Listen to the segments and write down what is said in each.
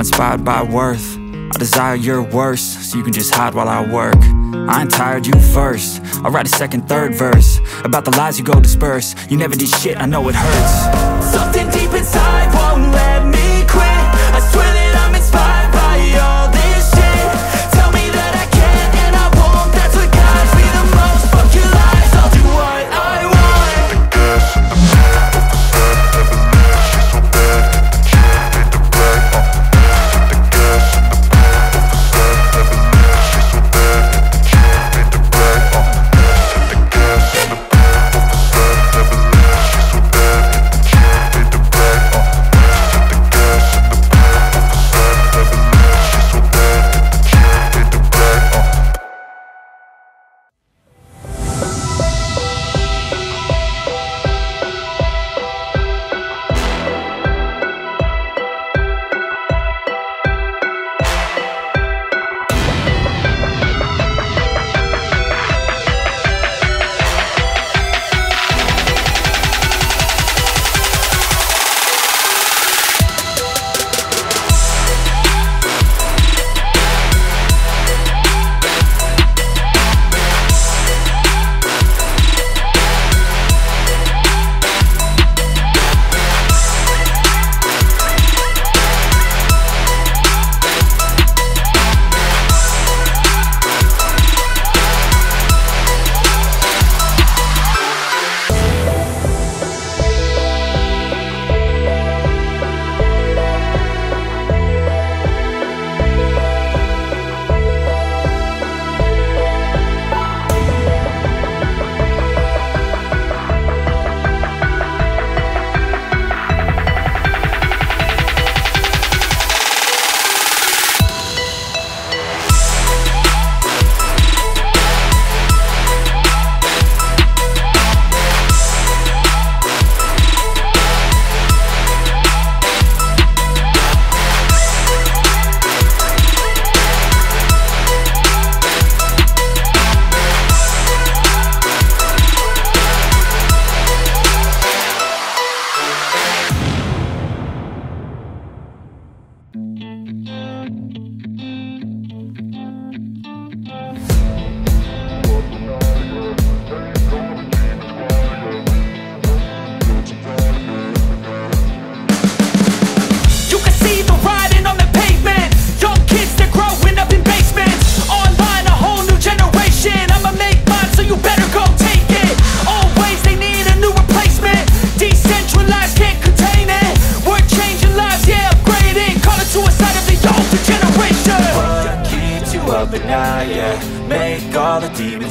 I'm inspired by worth. I desire your worst, so you can just hide while I work. I ain't tired, you first. I'll write a second, third verse. About the lies you go disperse. You never did shit, I know it hurts. Something deep inside won't let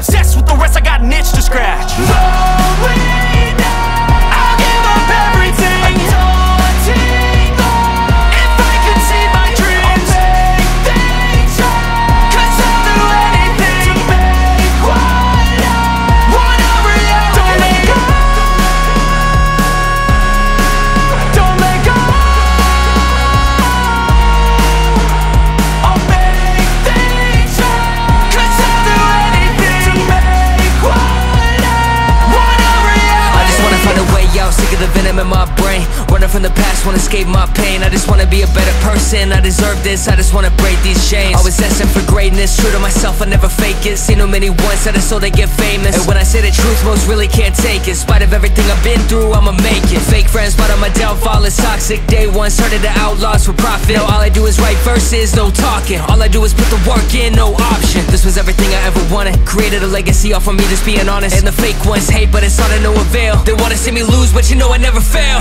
obsessed with the rest, I got an itch to scratch wanna escape my pain. I just wanna be a better person, I deserve this. I just wanna break these chains. Always asking for greatness, true to myself, I never fake it. Seen too many ones that are so they get famous. And when I say the truth, most really can't take it. In spite of everything I've been through, I'ma make it. Fake friends, but on my downfall. Is toxic. Day one, started the outlaws for profit. Now all I do is write verses, no talking. All I do is put the work in, no option. This was everything I ever wanted. Created a legacy off of me, just being honest. And the fake ones hate, but it's all to no avail. They wanna see me lose, but you know I never fail